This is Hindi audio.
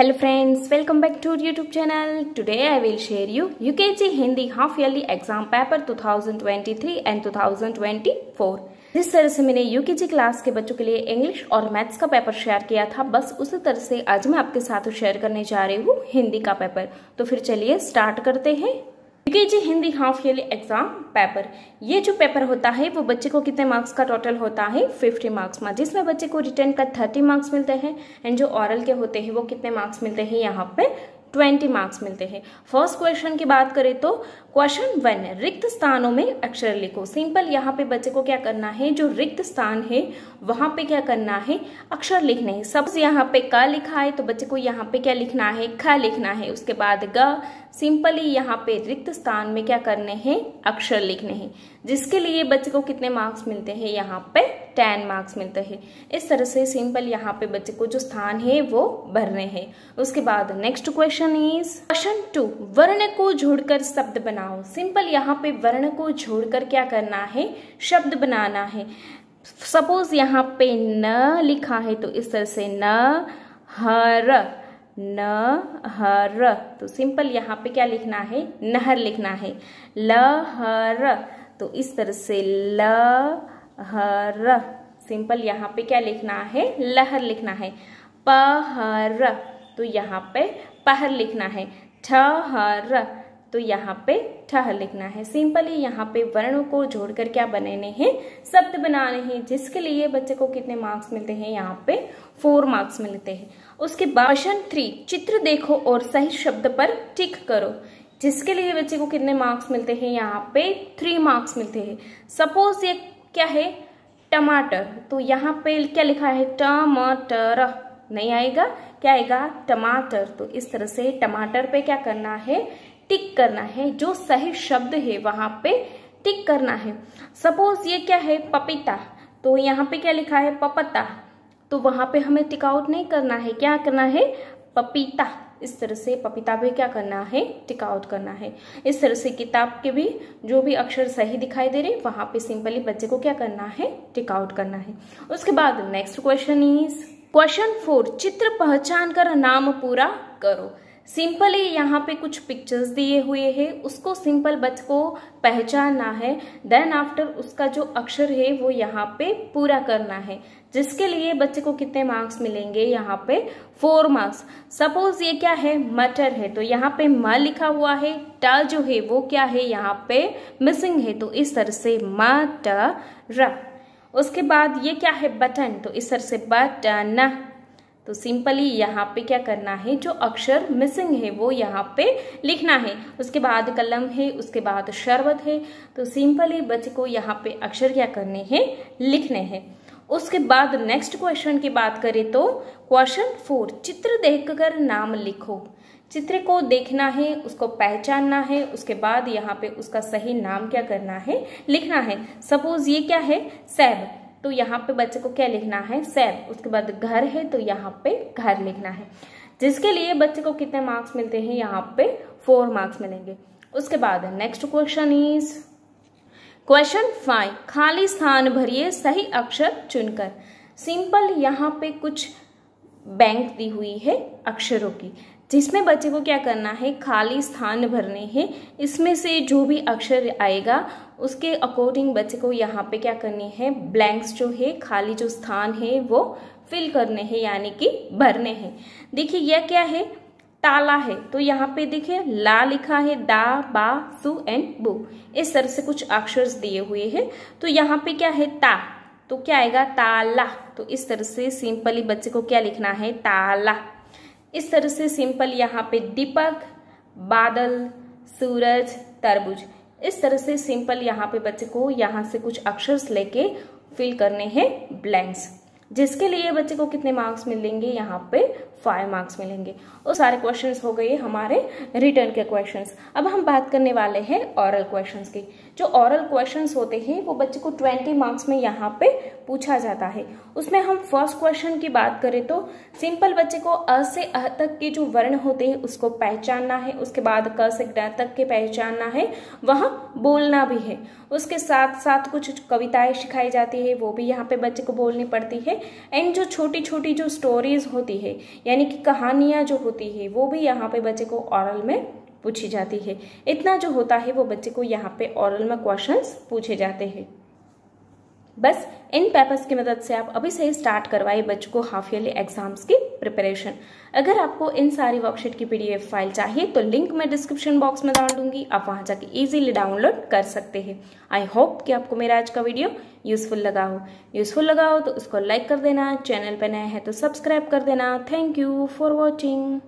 Hello friends welcome back to YouTube channel today I will share you UKG Hindi half yearly exam paper 2023 and 2024 जिस तरह से मैंने यूकेजी क्लास के बच्चों के लिए इंग्लिश और मैथ्स का पेपर शेयर किया था, बस उसी तरह से आज मैं आपके साथ शेयर करने जा रही हूँ हिंदी का पेपर तो फिर चलिए स्टार्ट करते हैं। UKG Hindi half yearly exam paper. ये जो पेपर होता है, वो बच्चे को कितने मार्क्स का टोटल होता है? Fifty marks. में, जिसमें बच्चे को रिटर्न का थर्टी मार्क्स मिलते हैं, एंड जो ऑरल के होते हैं, वो कितने मार्क्स मिलते हैं यहाँ पे? ट्वेंटी मार्क्स मिलते हैं। फ़र्स्ट क्वेश्चन की बात करें तो क्वेश्चन वन, रिक्त स्थानों में अक्षर लिखो। सिंपल, यहाँ पे बच्चे को क्या करना है? जो रिक्त स्थान है, वहाँ पे क्या करना है? अक्षर लिखने हैं। सबसे यहाँ पे क लिखा है तो बच्चे को यहाँ पे क्या लिखना है? ख लिखना है। उसके बाद ग। सिंपली यहाँ पे रिक्त स्थान में क्या करने हैं? अक्षर लिखने हैं। जिसके लिए बच्चे को कितने मार्क्स मिलते हैं? यहाँ पे टेन मार्क्स मिलते हैं। इस तरह से सिंपल यहाँ पे बच्चे को जो स्थान है, वो भरने हैं। उसके बाद next question is question two वर्ण को जोड़कर शब्द बनाओ। सिंपल यहाँ पे वर्ण को जोड़कर क्या करना है? शब्द बनाना है। सपोज़ यहाँ पे न लिखा है तो इस तरह से न, हर न, हर। तो सिंपल यहाँ पे क्या लिखना है? नहर लिखना है। ल, हर। तो इस तरह से ल, हर। सिंपल यहाँ पे क्या लिखना है? लहर लिखना है। पहर तो यहाँ पे पहर लिखना है। ठहर तो यहाँ पे ठह लिखना है। सिंपली यहाँ पे वर्णों को जोड़कर क्या बनाने हैं? शब्द बनाने हैं, जिसके लिए बच्चे को कितने मार्क्स मिलते हैं? यहाँ पे फोर मार्क्स मिलते हैं। उसके बाद क्वेश्चन थ्री चित्र देखो और सही शब्द पर टिक करो, जिसके लिए बच्चे को कितने मार्क्स मिलते हैं? यहाँ पे थ्री मार्क्स मिलते हैं। सपोज़ ये क्या है? टमाटर तो यहाँ पे क्या लिखा है? टमाटर। नहीं आएगा। क्या आएगा? टमाटर। तो इस तरह से टमाटर पे क्या करना है? टिक करना है। जो सही शब्द है, वहाँ पे टिक करना है। सपोज़ ये क्या है? पपीता। तो यहाँ पे क्या लिखा है? पपता। तो वहाँ पे हमें टिक आउट नहीं करना है। क्या करना है? पपीता। इस तरह से पपीता पे क्या करना है? टिक आउट करना है। इस तरह से किताब के भी, जो भी अक्षर सही दिखाई दे रहे, वहाँ पे सिंपली बच्चे को क्या करना है? टिक आउट करना है। उसके बाद next question is question four चित्र पहचान कर नाम पूरा करो। सिंपली यहाँ पे कुछ पिक्चर्स दिए हुए हैं, उसको सिंपल बच को पहचानना है। देन आफ्टर उसका जो अक्षर है, वो यहाँ पे पूरा करना है। जिसके लिए बच्चे को कितने मार्क्स मिलेंगे यहाँ पे? फोर मार्क्स सपोज़ ये क्या है? मटर है। तो यहाँ पे म लिखा हुआ है। ट जो है, वो क्या है? यहाँ पे मिसिंग है। तो इस तरह से मटर उसके बाद ये क्या है बटन? तो इस तरह से बटन। तो सिंपली यहाँ पे क्या करना है, जो अक्षर मिसिंग है वो यहाँ पे लिखना है। उसके बाद कलम है, उसके बाद शरबत है। तो सिंपली बच्चे को यहाँ पे अक्षर क्या करने हैं, लिखने हैं। उसके बाद नेक्स्ट क्वेश्चन की बात करें तो क्वेश्चन फोर चित्र देखकर नाम लिखो। चित्र को देखना है, उसको पहचानना है, उसके बाद यहाँ पे उसका सही नाम क्या करना है, लिखना है। सपोज़ ये क्या है? सैब तो यहाँ पे बच्चे को क्या लिखना है? सैब उसके बाद घर है तो यहाँ पे घर लिखना है। जिसके लिए बच्चे को कितने मार्क्स मिलते हैं? यहाँ पे फोर मार्क्स मिलेंगे। उसके बाद next question is question five खाली स्थान भरिए सही अक्षर चुनकर। सिंपल यहाँ पे कुछ बैंक दी हुई है अक्षरों की। जिसमें बच्चे को क्या करना है? खाली स्थान भरने हैं। इसमें से जो भी अक्षर आएगा, उसके अकॉर्डिंग बच्चे को यहाँ पे क्या करनी है? ब्लैंक्स जो है, खाली जो स्थान है, वो फिल करने हैं, यानी कि भरने हैं। देखिए, यह क्या है? ताला है। तो यहाँ पे देखिए, ला लिखा है दा, बा, सु एंड बु। इस तरह से कुछ अक्षर दिए हुए हैं। तो यहाँ पे क्या है? ता। तो क्या आएगा? ताला। तो इस तरह से सिंपली बच्चे को क्या लिखना है? ताला। इस तरह से सिंपल यहाँ पे दीपक, बादल, सूरज, तरबूज। इस तरह से सिंपल यहाँ पे बच्चे को यहाँ से कुछ अक्षर्स लेके फिल करने हैं ब्लैंक्स। जिसके लिए बच्चे को कितने मार्क्स मिलेंगे? यहाँ पे फाइव मार्क्स मिलेंगे। और सारे क्वेश्चंस हो गए हमारे रिटर्न के क्वेश्चंस अब हम बात करने वाले हैं ऑरल क्वेश्चंस की। जो ऑरल क्वेश्चंस होते हैं, वो बच्चे को ट्वेंटी मार्क्स में यहाँ पे पूछा जाता है। उसमें हम फ़र्स्ट क्वेश्चन की बात करें तो सिंपल बच्चे को अ से अ तक के जो वर्ण होते हैं, उसको पहचानना है, उसके बाद क से ड तक के पहचानना है, वहाँ बोलना भी है। उसके साथ साथ कुछ कविताएँ सिखाई जाती है, वो भी यहाँ पे बच्चे को बोलनी पड़ती है। एंड जो छोटी छोटी जो स्टोरीज होती है, यानी कि कहानियाँ जो होती है, वो भी यहाँ पे बच्चे को ऑरल में पूछी जाती है। इतना जो होता है, वो बच्चे को यहाँ पे ऑरल में क्वेश्चंस पूछे जाते हैं। बस, इन पेपर्स की मदद से आप अभी से ही स्टार्ट करवाइए बच्चों को हाफ़ ईयरली एग्ज़ाम्स की प्रिपरेशन अगर आपको इन सारी वर्कशीट की पीडीएफ फ़ाइल चाहिए तो लिंक मैं डिस्क्रिप्शन बॉक्स में डाल दूँगी। आप वहाँ जाके इजीली डाउनलोड कर सकते हैं। आई होप कि आपको मेरा आज का वीडियो यूजफुल लगा हो। यूजफुल लगा हो तो उसको लाइक कर देना। चैनल पर नया है तो सब्सक्राइब कर देना। Thank you for watching